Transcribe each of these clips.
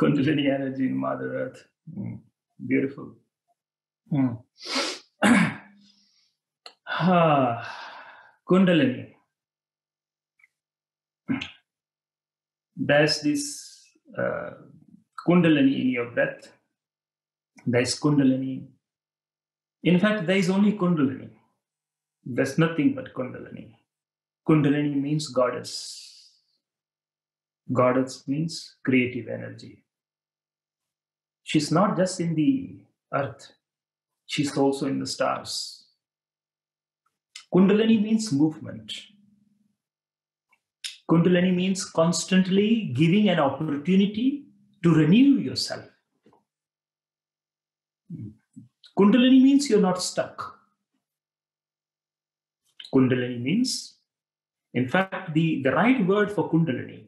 Kundalini energy in Mother Earth. Mm, beautiful. Mm. Kundalini. There's this uh, Kundalini in your breath. There's Kundalini. In fact, there is only Kundalini. There's nothing but Kundalini. Kundalini means goddess. Goddess means creative energy. She's not just in the earth, she's also in the stars. Kundalini means movement. Kundalini means constantly giving an opportunity to renew yourself. Kundalini means you're not stuck. Kundalini means, in fact, the, the right word for Kundalini,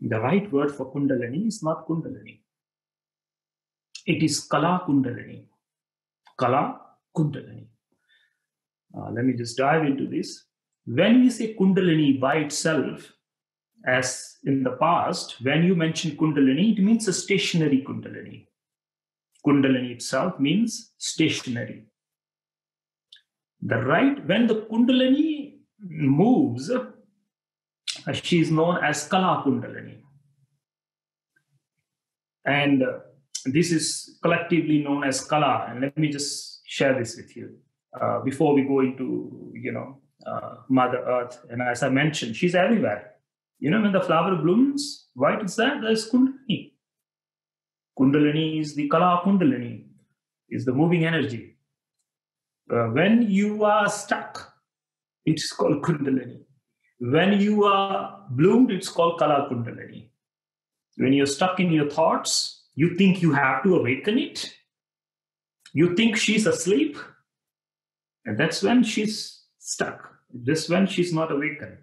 the right word for Kundalini is not Kundalini. It is Kala Kundalini. Kala Kundalini. Uh, let me just dive into this. When we say Kundalini by itself, as in the past, when you mention Kundalini, it means a stationary Kundalini. Kundalini itself means stationary. The right, when the Kundalini moves, she is known as Kala Kundalini. And uh, this is collectively known as Kala. And let me just share this with you uh, before we go into, you know, uh, Mother Earth. And as I mentioned, she's everywhere. You know, when the flower blooms, what is that? There's Kundalini. Kundalini is the Kala Kundalini, is the moving energy. Uh, when you are stuck, it's called Kundalini. When you are bloomed, it's called Kala Kundalini. When you're stuck in your thoughts, you think you have to awaken it. You think she's asleep, and that's when she's stuck. This when she's not awakened.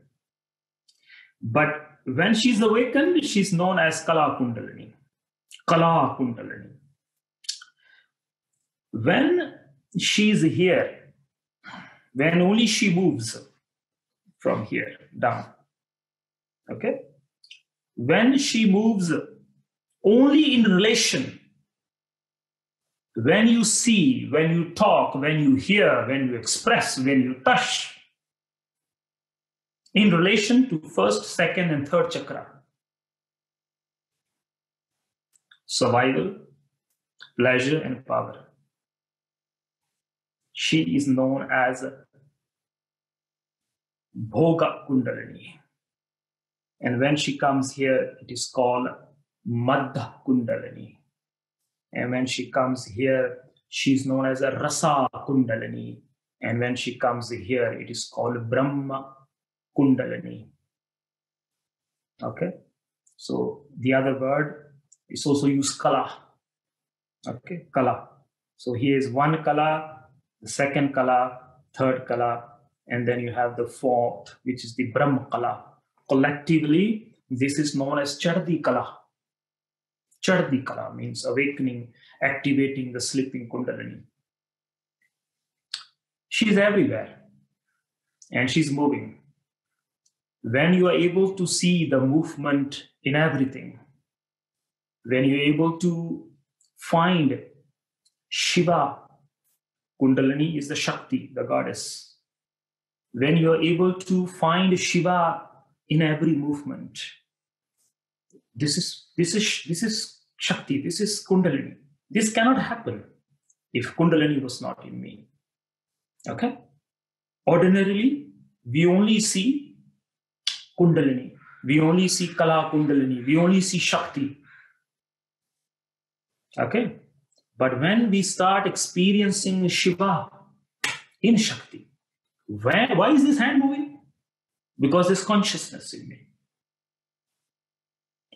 But when she's awakened, she's known as Kala Kundalini. Kala Kundalini. When she's here, when only she moves from here down. Okay? When she moves only in relation, when you see, when you talk, when you hear, when you express, when you touch, in relation to first, second, and third chakra. Survival, pleasure, and power. She is known as Bhoga Kundalini. And when she comes here, it is called Madha Kundalini. And when she comes here, she is known as a Rasa Kundalini. And when she comes here, it is called Brahma Kundalini. Okay, so the other word is also used Kala. Okay, Kala. So here is one Kala, the second Kala, third Kala, and then you have the fourth, which is the Brahma Kala. Collectively, this is known as Chardi Kala. Chardi Kala means awakening, activating the sleeping Kundalini. She's everywhere and she's moving. When you are able to see the movement in everything, when you're able to find Shiva, Kundalini is the Shakti, the goddess. When you're able to find Shiva in every movement, this is this is this is Shakti, this is Kundalini. This cannot happen if Kundalini was not in me. Okay? Ordinarily, we only see Kundalini. We only see Kala Kundalini. We only see Shakti. Okay? But when we start experiencing Shiva in Shakti, where, why is this hand moving? Because there's consciousness in me.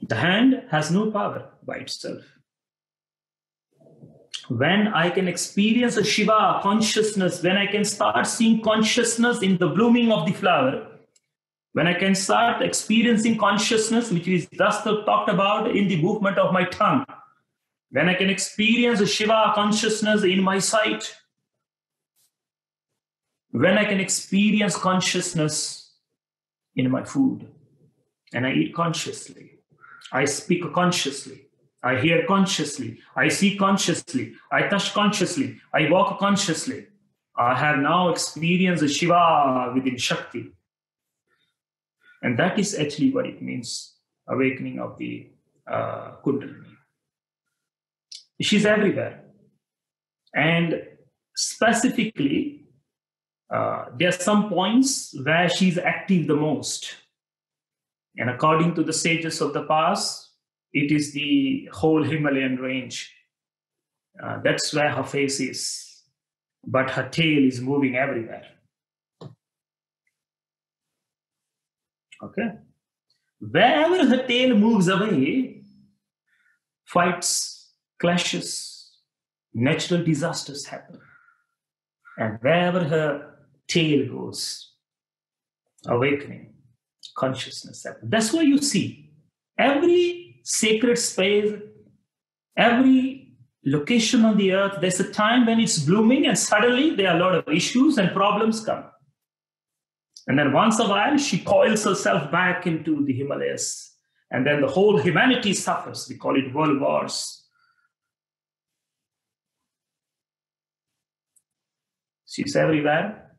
The hand has no power by itself. When I can experience a Shiva consciousness, when I can start seeing consciousness in the blooming of the flower, when I can start experiencing consciousness, which is thus talked about in the movement of my tongue, when I can experience a Shiva consciousness in my sight, when I can experience consciousness in my food, and I eat consciously, I speak consciously. I hear consciously. I see consciously. I touch consciously. I walk consciously. I have now experienced Shiva within Shakti. And that is actually what it means awakening of the uh, Kundalini. She's everywhere. And specifically, uh, there are some points where she's active the most. And according to the sages of the past, it is the whole Himalayan range. Uh, that's where her face is. But her tail is moving everywhere. Okay. Wherever her tail moves away, fights, clashes, natural disasters happen. And wherever her tail goes, awakening, consciousness. That's why you see every sacred space, every location on the earth, there's a time when it's blooming, and suddenly there are a lot of issues and problems come. And then once a while, she coils herself back into the Himalayas. And then the whole humanity suffers. We call it world wars. She's everywhere.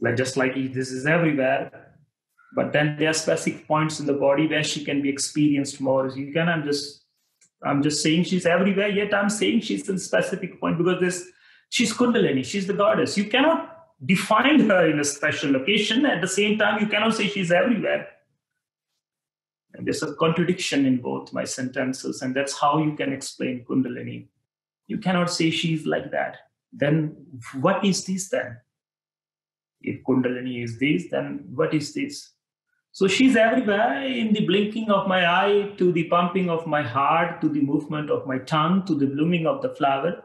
Like just like this is everywhere. But then there are specific points in the body where she can be experienced more. You can, I'm just I'm just saying she's everywhere, yet I'm saying she's in specific point because this she's Kundalini, she's the goddess. You cannot define her in a special location. At the same time, you cannot say she's everywhere. And there's a contradiction in both my sentences, and that's how you can explain Kundalini. You cannot say she's like that. Then what is this then? If Kundalini is this, then what is this? So she's everywhere in the blinking of my eye, to the pumping of my heart, to the movement of my tongue, to the blooming of the flower,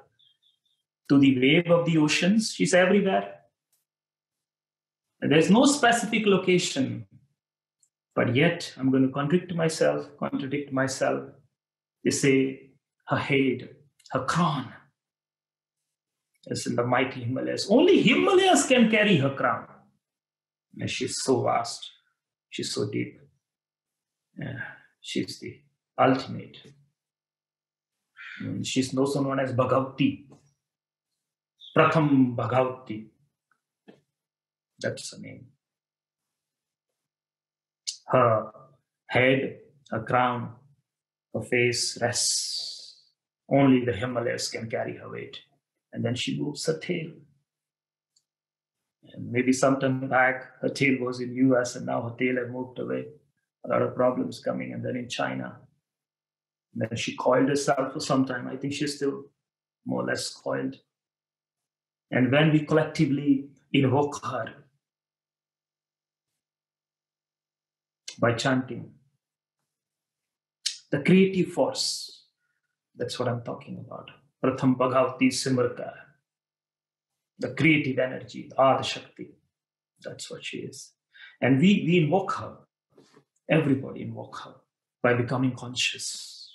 to the wave of the oceans. She's everywhere. There's no specific location, but yet I'm going to contradict myself, contradict myself. They say her head, her crown is in the mighty Himalayas. Only Himalayas can carry her crown. And she's so vast, she's so deep. She's the ultimate. And she's also known as Bhagavati, Pratham Bhagavati. That's the name. Her head, her crown, her face rests. Only the Himalayas can carry her weight. And then she moves her tail. And maybe sometime back, her tail was in US and now her tail has moved away. A lot of problems coming. And then in China. And then she coiled herself for some time. I think she's still more or less coiled. And when we collectively invoke her, by chanting. The creative force, that's what I'm talking about. Pratham Bhagavati Simrata, the creative energy, Adi Shakti. That's what she is. And we, we invoke her, everybody invoke her by becoming conscious,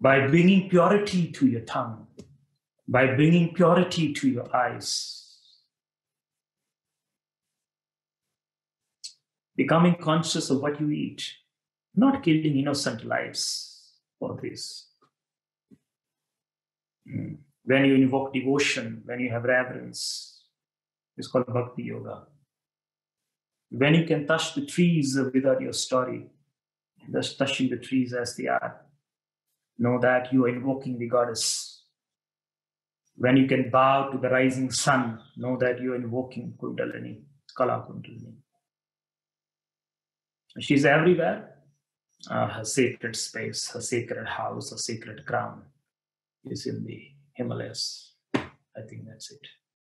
by bringing purity to your tongue, by bringing purity to your eyes, becoming conscious of what you eat, not killing innocent lives for this. Mm. When you invoke devotion, when you have reverence, it's called bhakti yoga. When you can touch the trees without your story, just touching the trees as they are, know that you are invoking the goddess. When you can bow to the rising sun, know that you are invoking Kundalini, Kala Kundalini. She's everywhere. Uh, her sacred space, her sacred house, her sacred crown is in the Himalayas. I think that's it.